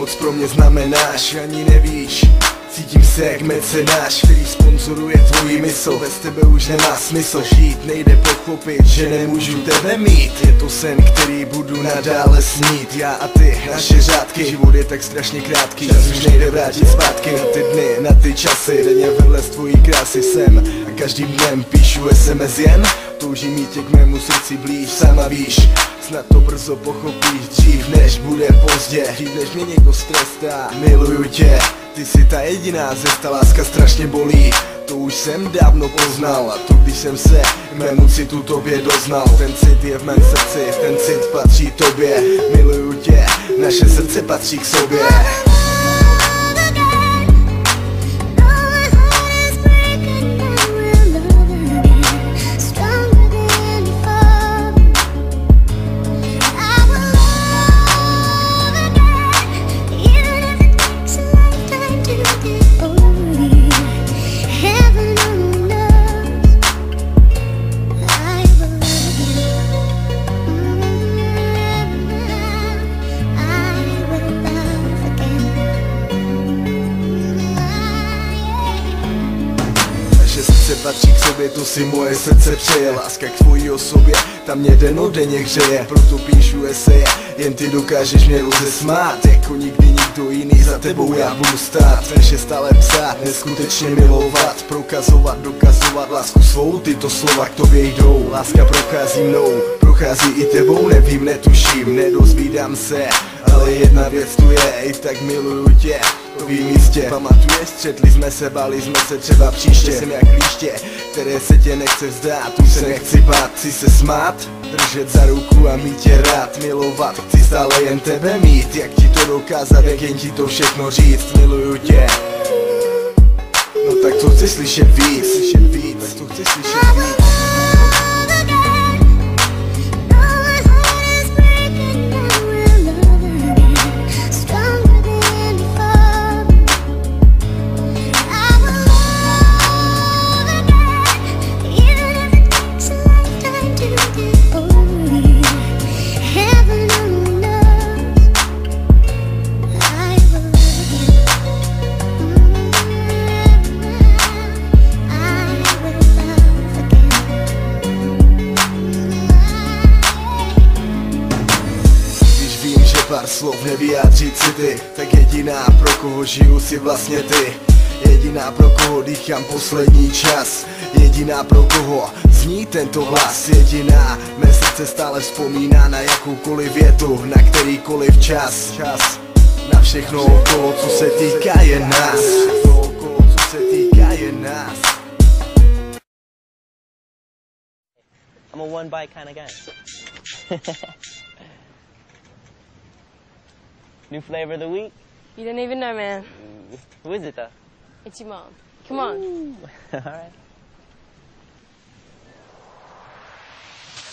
moc pro mě znamenáš, ani nevíš. Cítím se jak mecenáš, který sponzoruje tvoji mysl. Bez tebe už nemá smysl žít, nejde pochopit, že nemůžu tebe mít. Je to sen, který budu nadále snít. Já a ty, naše řádky, život je tak strašně krátký Čas už nejde vrátit zpátky. Na ty dny, na ty časy Denně vedle z tvojí krásy jsem. A každým dnem píšu SMS jen Toužím mít tě k mému srdci blíž, sama víš. Snad to brzo pochopíš, dřív než bude pozdě. Dřív než mě někdo strestá, miluju tě. Ty jsi ta jediná zesta, láska strašně bolí. To už jsem dávno poznal A to když jsem se mému citu tobě doznal. Ten cit je v mém srdci, ten cit patří tobě. Miluju tě, naše srdce patří k sobě sobě, to si moje srdce přeje. Láska k tvojí osobě, tam mě denodenně hřeje Proto píšu eseje, jen ty dokážeš mě rozesmát. Jako nikdy nikdo jiný za tebou já budu stát. Je stále psát, neskutečně milovat. Prokazovat, dokazovat lásku svou Tyto slova k tobě jdou. Láska prochází mnou, prochází i tebou Nevím, netuším, nedozvídám se. Ale jedna věc tu je, i tak miluju tě. To vím jistě Pamatuješ, střetli jsme se, bali jsme se třeba příště. Jsem jak líště, které se tě nechce vzdát. Už se nechci bát, chci se smát Držet za ruku a mít tě rád. Milovat, chci stále jen tebe mít. Jak ti to dokázat, jak jen ti to všechno říct? Miluju tě. No tak to chci slyšet víc. Slyšet víc, tak to chci slyšet víc slov nevyjádří city Tak jediná, pro koho žiju, si vlastně ty. Jediná, pro koho dýchám poslední čas. Jediná, pro koho zní tento hlas. Jediná, mé srdce stále vzpomíná na jakoukoliv větu Na kterýkoliv čas. Čas. Na všechno okolo, co se týká jen nás. Se týká jen nás. I'm a one bite kind of guy. New flavor of the week? You don't even know, man. Who is it though? It's your mom. Come on. All right.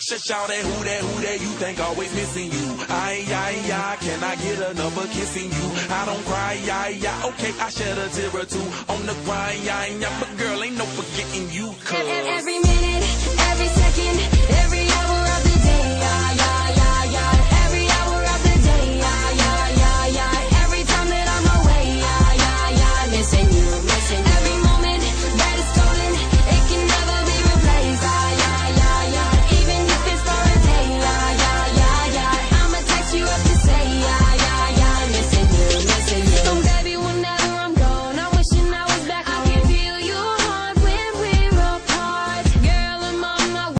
Shut y'all that who that who that you think always missing you. I ay ay, can I get another kissing you? I don't cry, ay ay, okay I shed a tear or two on the grind, ay ay, but girl ain't no forgetting you, cause. Every minute, every second,